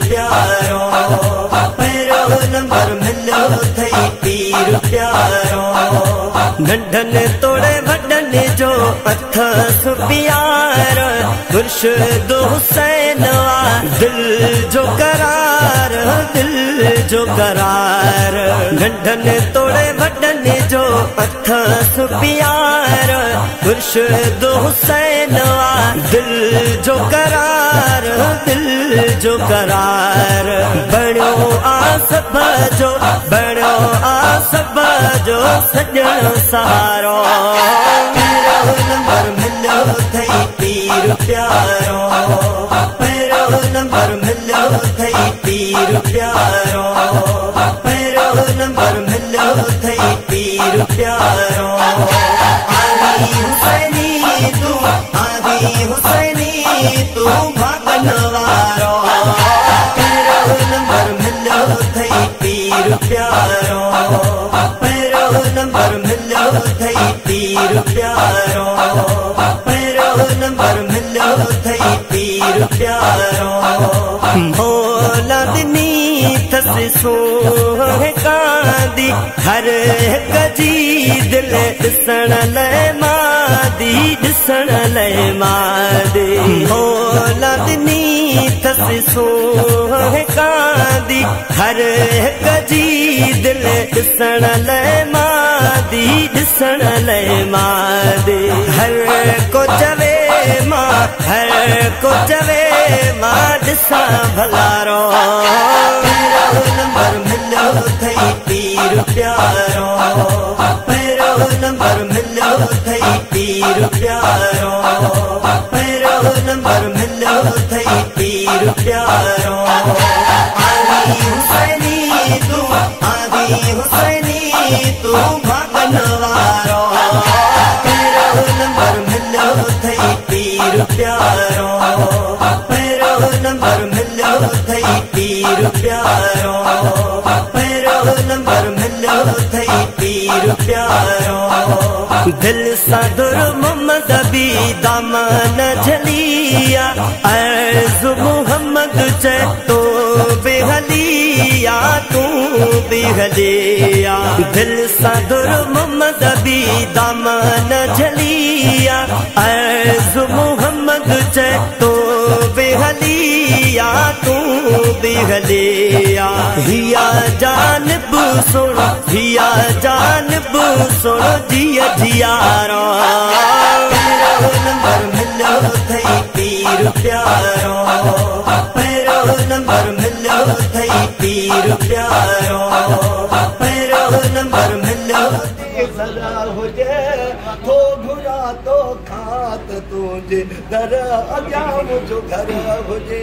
پيارو پهريون نمبر مليو اٿئي پير پيارو ننڍن توڙي وڏن جو اٿ سپيار مرشد حسين وا دل جو ڪرار دل جو ڪرار ننڍن توڙي وڏن جو اٿ سپيار مرشد حسين وا دل جو ڪرار دل جو ڪرار بڻيو آ سڀ جو بڻيو آ سڀ جو سڄڻ سهارو. پهريون نمبر مليو اٿئي پير پيارو. پهريون نمبر مليو اٿئي پير پيارو. پهريون نمبر مليو اٿئي پير پيارو. آلي حسيني تون آلي حسيني تون ڀاگن اٿئي پير پيارو پهريون نمبر مليو اٿئي پير پيارو پهريون نمبر اٿئي پير پيارو ڀولا دني ٿس سوهي ڪاندي هر هڪ جي دل ڏسڻ لاءِ مادي ڏسڻ لاءِ مادي ڀولا دني ٿس سوهي ڪاندي هر هڪ جي دل ڏسڻ لاءِ مادي ڏسڻ لاءِ مادي. هر ڪو چوي مان هر ڪو چوي مان ڏسان ڀلارو. پهريون نمبر مليو اٿئي پير پيارو. پهريون نمبر مليو اٿئي پير پيارو. پهريون نمبر مليو اٿئي تون اٿئي پير پيارو. نمبر مليو اٿئي پير پيارو. پير پيارو. دل محمد به تو بيهليا تون بيهليا. دل سان به هيا جانب سڻ هيا جانب سڻ جيا جيارو. پهريون نمبر مليو اٿئي پير پيارو پير پيارو پهريون نمبر مليو سدا هجي تو گهرا تو کات تنهنجي در اڳيان منهنجو گهر هجي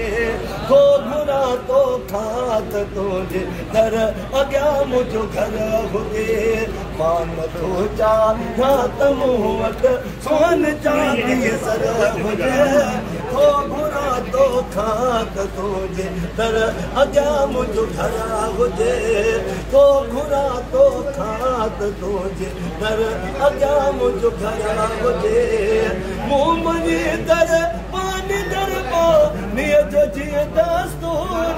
تو گهرا تو کات تنهنجي در اڳيان منهنجو گهر هجي مان نٿو چاهيان ته مون وٽ سون چاندي سر هجي تو گهرا تو کات تنهنجي در اڳيان منهنجو گهر هجي تو گهرا تو کات تنهنجي در اڳيان منهنجو گهر هجي مون مڃي در پاني در پانيءَ جو جيئن دستور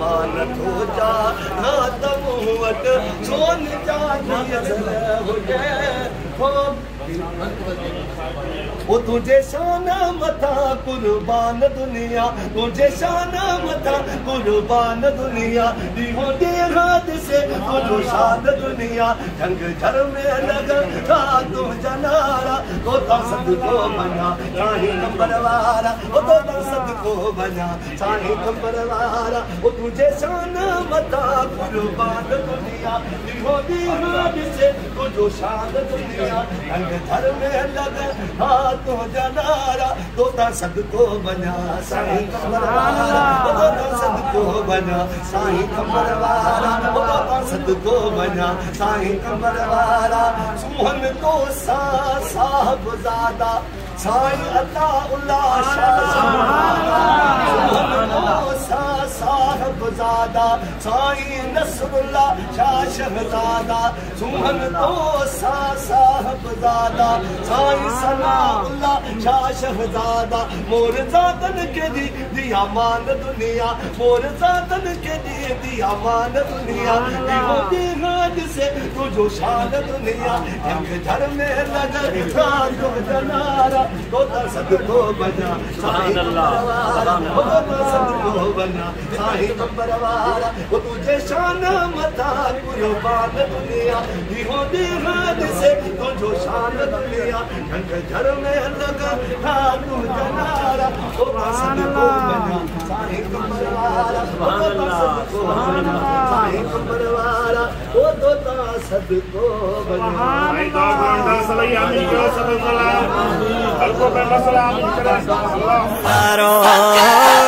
مان ٿو چا نا ته مون وٽ तुझे शान मथा कुर्बान मथा कुर्बान दुनिया दिहो देहात से तुझो शाद दुनिया जंग झर में लग था तू जनारा को तो सद को बना साही नंबर वाला वो तो तो सद को बना साही नंबर वाला वो तुझे शान मथा कुर्बान तुझो शाद दुनिया जंग घर में हा तुंहिंजा नारा तोता सदको वञा साईं कमर वारा तोता सदको वञा साईं कमर वारा तोता सदको वञा साईं कमर वारा सुहन तो सा साहब ज़ादा साईं उल्लाह शाह सुहन तो सा साहब ज़ादा साईं नसरुल्ला शाह शहज़ादा सुहन तो सा साहब ज़ादा साईं सनाउल्ला शाह शहज़ादा मोर ज़ातन के दी दिया मान दुनिया मोर ज़ातन के दी दिया मान दुनिया। दीवो दीनाद से तुझो शान दुनिया। जंग घर में नजर राजो जनारा तो सदको बजा। साईं अल्लाह सदको बना साईं कंबर वारा वो तुझे शान मथा कुर्बान दुनिया दीवो दीनाद से तुझो शान दुनिया जंग घर में लगा राजो जनारा तो सदको बना साईं कंबर वारा वो सदको बना साईं कंबर वारा वो तो सदको बना Baik, kau beranda selayani ke satu salam. Aku beranda selam. Allah.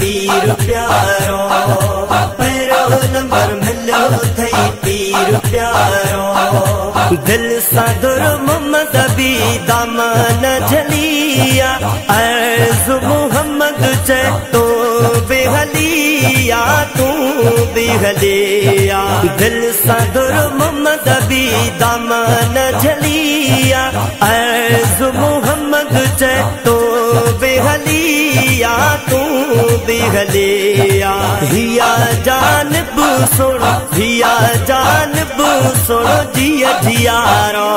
पीर प्यारो मेरो नंबर मिलो थई पीर प्यारो दिल सादुर मोहम्मद बी दामन झलिया अर्ज मोहम्मद चे तो बेहलिया तू बेहलिया दिल सादुर मोहम्मद बी दामन झलिया अर्ज मोहम्मद चे तो जियारो।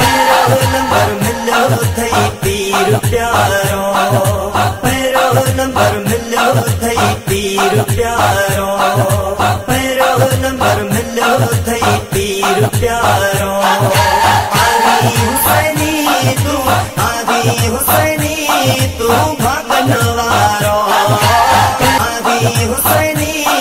मेरो नंबर मिलो थई पीर प्यारो। मेरो नंबर मिलो थई पीर प्यारो। मेरो नंबर मिलो थई पीर प्यारो। आली हुसैनी तू आली हुसैनी तू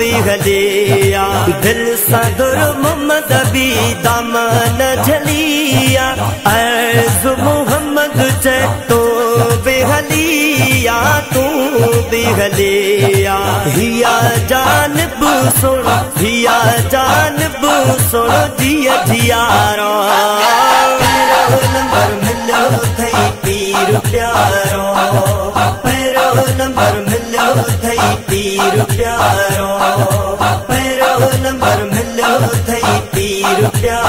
बेहलिया दिल सादुर मोहम्मद बी दामन झलिया। अर्ज मोहम्मद चे तो बेहलिया तू बेहलिया। हिया जानब सुन हिया जानब सुन जिया जियारो। मेरो नंबर मिलो थई पीर रुखिया